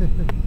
Ha, ha, ha.